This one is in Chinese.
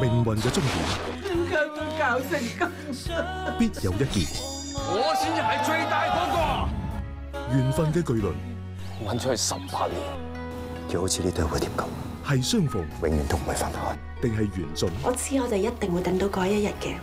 命运嘅终点，搞成，必有一劫。我先系最大嗰个，缘分嘅巨轮，揾咗佢十八年，就好似呢对蝴蝶咁，系相逢。永远都唔会分开，定系缘尽？我知我哋一定会等到嗰一日嘅。